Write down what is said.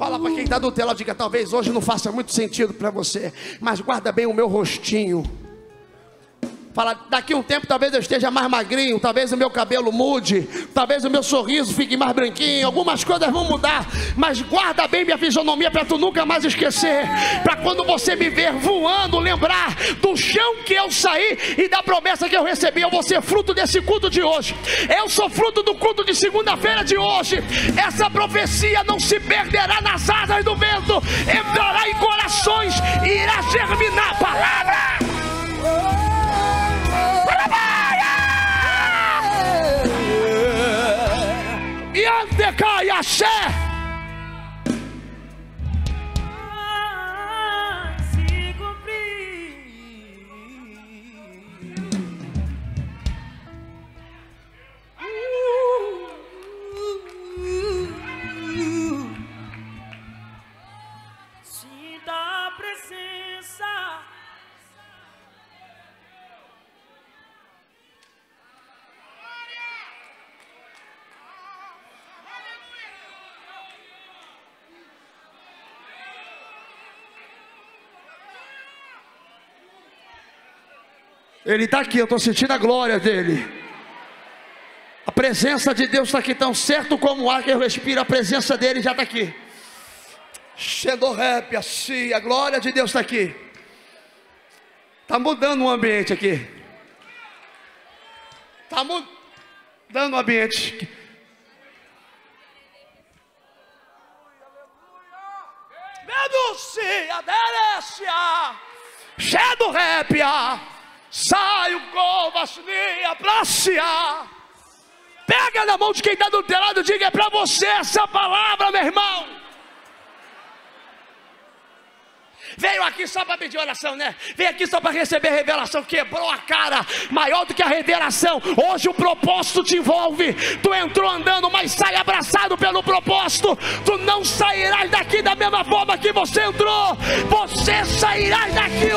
Fala para quem está do tela, diga, talvez hoje não faça muito sentido para você, mas guarda bem o meu rostinho. Fala, daqui um tempo talvez eu esteja mais magrinho, talvez o meu cabelo mude, talvez o meu sorriso fique mais branquinho, algumas coisas vão mudar, mas guarda bem minha fisionomia para tu nunca mais esquecer, para quando você me ver voando, lembrar do chão que eu saí e da promessa que eu recebi. Eu vou ser fruto desse culto de hoje. Eu sou fruto do culto de segunda-feira de hoje. Essa profecia não se perderá nas asas do vento, entrará em corações e irá germinar Yandeca e axé. Se a presença. Ele está aqui, eu estou sentindo a glória dele. A presença de Deus está aqui, tão certo como o ar que eu respiro, a presença dele já está aqui. Sendo rap, assim, a glória de Deus está aqui. Está mudando o ambiente aqui. Está mudando o ambiente. Denuncia. Shadow rap, saio com vacinia pra ciar. Pega na mão de quem está do teu lado, diga é para você essa palavra, meu irmão. Veio aqui só para pedir oração, né? Veio aqui só para receber revelação. Quebrou a cara, maior do que a revelação. Hoje o propósito te envolve. Tu entrou andando, mas sai abraçado pelo propósito. Tu não sairás daqui da mesma forma que você entrou. Você sairás daqui